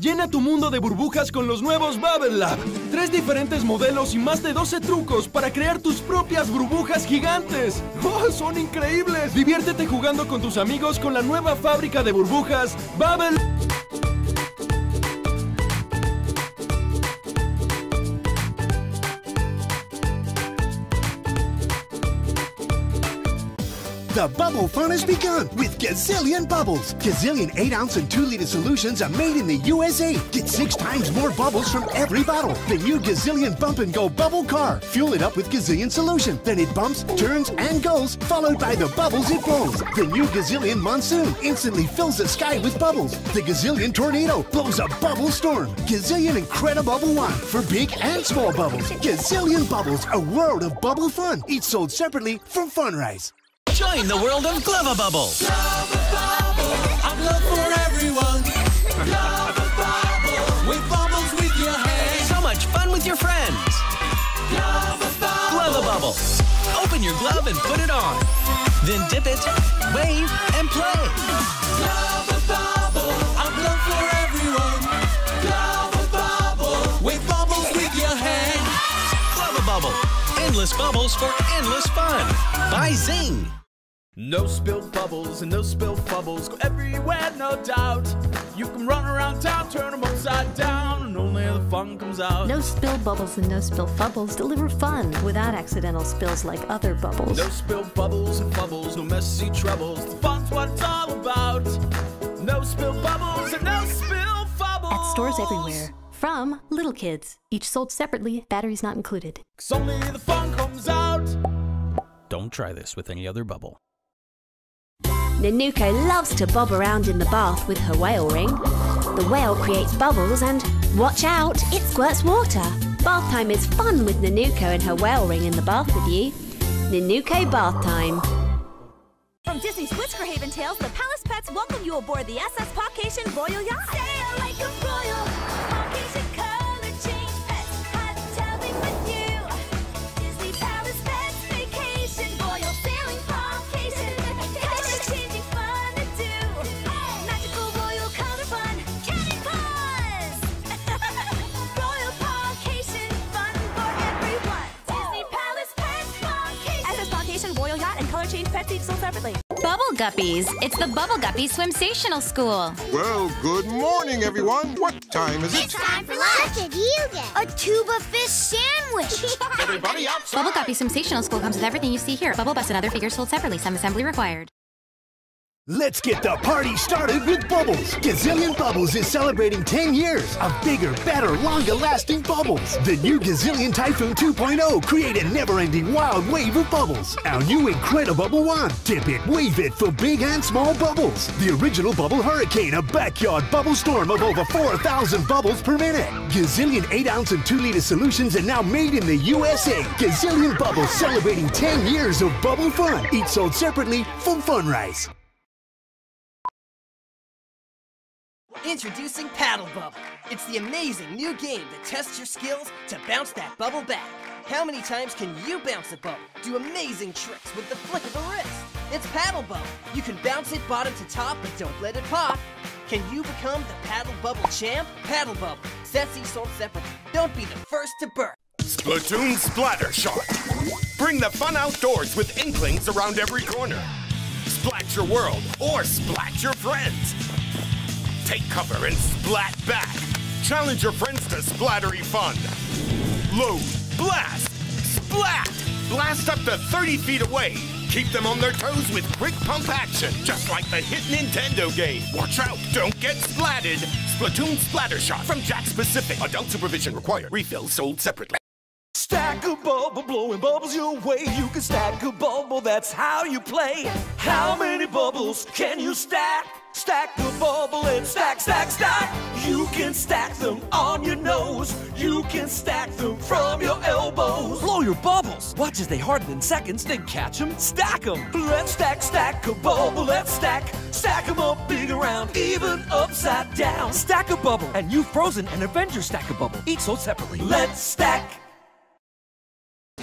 Llena tu mundo de burbujas con los nuevos Bubble Lab. Tres diferentes modelos y más de 12 trucos para crear tus propias burbujas gigantes. ¡Oh, son increíbles! Diviértete jugando con tus amigos con la nueva fábrica de burbujas Bubble. The bubble fun has begun with Gazillion Bubbles. Gazillion 8 ounce and 2 liter solutions are made in the USA. Get six times more bubbles from every bottle. The new Gazillion Bump and Go Bubble Car. Fuel it up with Gazillion Solution. Then it bumps, turns, and goes, followed by the bubbles it blows. The new Gazillion Monsoon instantly fills the sky with bubbles. The Gazillion Tornado blows a bubble storm. Gazillion Incredible One for big and small bubbles. Gazillion Bubbles, a world of bubble fun. Each sold separately from Funrise. Join the world of Glove-a-Bubble. I'm love for everyone. Glove-a-Bubble. With bubbles with your hand. So much fun with your friends. Glove-a-Bubble. Open your glove and put it on. Then dip it, wave, and play. Glove-a-Bubble. I'm love for everyone. Glove-a-Bubble. With bubbles with your hand. Glove-a-Bubble. Endless bubbles for endless fun. By Zing. No spilled bubbles and no spilled bubbles go everywhere, no doubt. You can run around town, turn them upside down, and only the fun comes out. No spill bubbles and no spill bubbles deliver fun without accidental spills like other bubbles. No spilled bubbles and bubbles, no messy troubles. The fun's what it's all about. No spilled bubbles and no spilled bubbles. At stores everywhere. From Little Kids. Each sold separately, batteries not included. Cause only the fun comes out. Don't try this with any other bubble. Nenuco loves to bob around in the bath with her whale ring. The whale creates bubbles and, watch out, it squirts water. Bath time is fun with Nenuco and her whale ring in the bath with you. Nenuco Bath Time. From Disney's Whisker Haven Tales, the Palace Pets welcome you aboard the SS Pawcation Royal Yacht. And color each sold separately. Bubble Guppies. It's the Bubble Guppy Swimsational School. Well, good morning, everyone. What time is it? It's time for lunch. What did you get? A tuba fish sandwich. Everybody outside. Bubble Guppy Swimsational School comes with everything you see here. Bubble Bus and other figures sold separately. Some assembly required. Let's get the party started with Bubbles. Gazillion Bubbles is celebrating 10 years of bigger, better, longer lasting bubbles. The new Gazillion Typhoon 2.0 create a never ending wild wave of bubbles. Our new Incredible One. Dip it, wave it for big and small bubbles. The original Bubble Hurricane, a backyard bubble storm of over 4,000 bubbles per minute. Gazillion 8 ounce and 2 liter solutions are now made in the USA. Gazillion Bubbles celebrating 10 years of bubble fun. Each sold separately from Funrise. Introducing Paddle Bubble. It's the amazing new game that tests your skills to bounce that bubble back. How many times can you bounce a bubble? Do amazing tricks with the flick of a wrist. It's Paddle Bubble. You can bounce it bottom to top, but don't let it pop. Can you become the Paddle Bubble champ? Paddle Bubble. Sets each sold separately. Don't be the first to burn. Splatoon Splatter Shot. Bring the fun outdoors with Inklings around every corner. Splat your world or splat your friends. Take cover and splat back. Challenge your friends to splattery fun. Load, blast, splat. Blast up to 30 feet away. Keep them on their toes with quick pump action, just like the hit Nintendo game. Watch out, don't get splatted. Splatoon Splatter Shot from Jakks Pacific. Adult supervision required. Refills sold separately. Stack a bubble, blowing bubbles your way. You can stack a bubble, that's how you play. How many bubbles can you stack? Stack a bubble and stack, stack, stack. You can stack them on your nose. You can stack them from your elbows. Blow your bubbles. Watch as they harden in seconds, then catch them, stack them. Let's stack, stack a bubble, let's stack. Stack them up, big around, even upside down. Stack a bubble and you've Frozen and Avenger Stack a Bubble, each sold separately. Let's stack.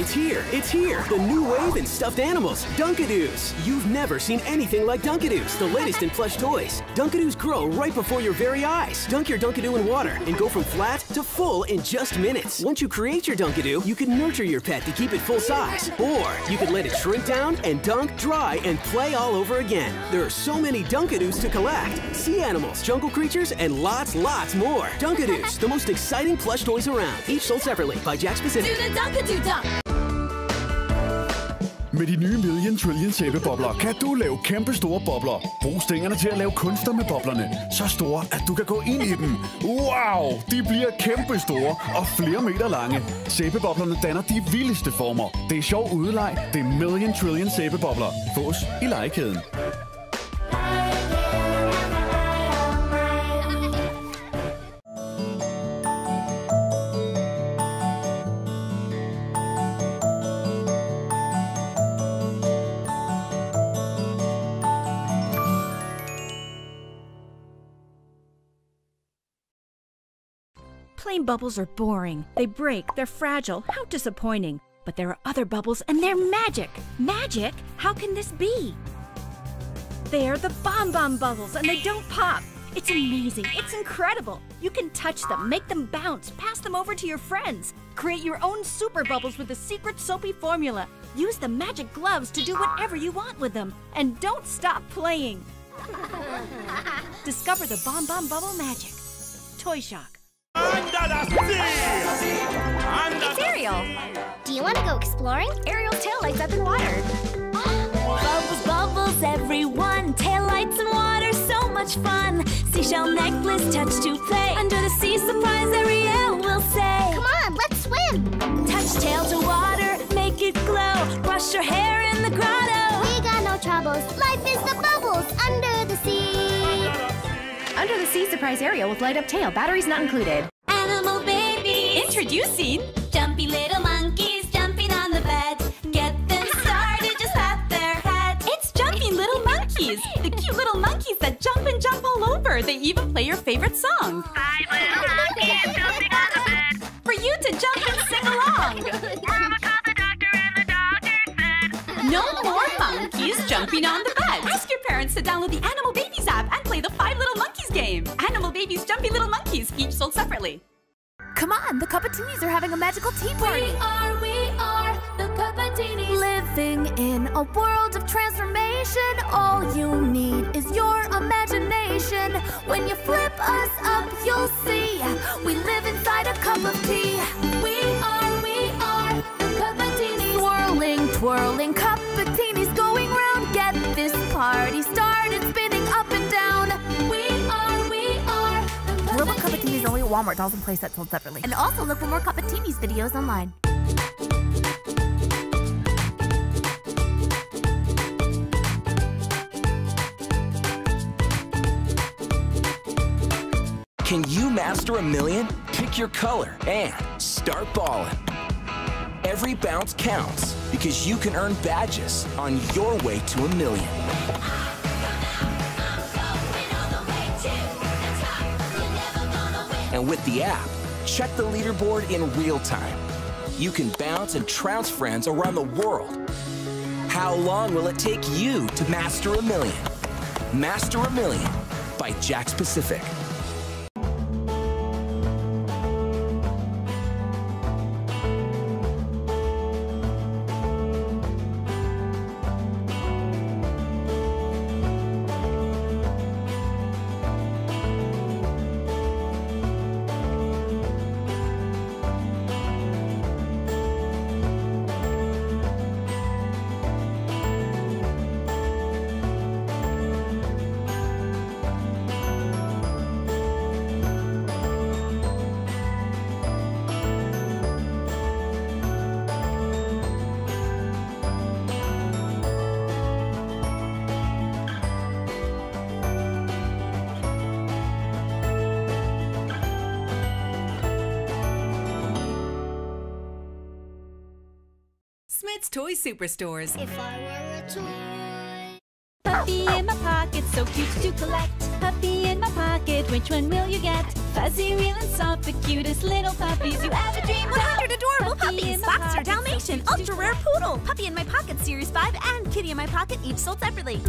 It's here, it's here. The new wave in stuffed animals, Dunkadoos. You've never seen anything like Dunkadoos, the latest in plush toys. Dunkadoos grow right before your very eyes. Dunk your Dunkadoo in water and go from flat to full in just minutes. Once you create your Dunkadoo, you can nurture your pet to keep it full size. Or you can let it shrink down and dunk, dry, and play all over again. There are so many Dunkadoos to collect. Sea animals, jungle creatures, and lots, lots more. Dunkadoos, the most exciting plush toys around. Each sold separately by Jakks Pacific. Do the Dunkadoo dunk. Med de nye Million Trillion sæbebobler kan du lave kæmpe store bobler. Brug stængerne til at lave kunster med boblerne. Så store, at du kan gå ind i dem. Wow! De bliver kæmpe store og flere meter lange. Sæbeboblerne danner de vildeste former. Det er sjov udeleg. Det er Million Trillion sæbebobler. Fås i legekæden. Plain bubbles are boring. They break, they're fragile. How disappointing. But there are other bubbles and they're magic. Magic? How can this be? They're the Bomb Bomb bubbles and they don't pop. It's amazing. It's incredible. You can touch them, make them bounce, pass them over to your friends. Create your own super bubbles with the secret soapy formula. Use the magic gloves to do whatever you want with them. And don't stop playing. Discover the Bomb Bomb Bubble magic. Toy Shock. It's Ariel. Do you want to go exploring? Ariel's tail lights up in water. Bubbles, bubbles, everyone. Taillights and water, so much fun. Seashell necklace, touch to play. Under the sea, surprise Ariel will say. Come on, let's swim. Touch tail to water, make it glow. Brush your hair in the grotto. We got no troubles. Life is the bubbles under the sea. Under the sea, surprise Ariel with light up tail. Batteries not included. Introducing Jumpy little monkeys jumping on the bed. Get them started, just pat their heads. It's jumping little monkeys. The cute little monkeys that jump and jump all over. They even play your favorite song. Five little monkeys jumping on the bed. For you to jump and sing along. Mama called the doctor and the doctor said. No more monkeys jumping on the bed. Ask your parents to download the Animal Babies app and play the Five Little Monkeys game. Animal Babies Jumpy Little Monkeys, each sold separately. Come on, the Cuppatinis are having a magical tea party. We are, we are the Cuppatinis. Living in a world of transformation, all you need is your imagination. When you flip us up, you'll see we live inside a cup of tea. We are, we are the Cuppatinis. Swirling, twirling at Walmart. Dolls and playsets sold separately. And also look for more Cuppatinis videos online. Can you master a million? Pick your color and start balling. Every bounce counts because you can earn badges on your way to a million. And with the app, check the leaderboard in real time. You can bounce and trounce friends around the world. How long will it take you to master a million? Master a Million by Jakks Pacific. Smith's Toy Superstores. If I were a toy. Puppy in my pocket, so cute to collect. Puppy in my pocket, which one will you get? Fuzzy, real, and soft, the cutest little puppies you ever dreamed of. 100 adorable puppies, boxer Dalmatians, Edition Ultra Rare Poodle. Puppy in My Pocket Series 5 and Kitty in My Pocket each sold separately.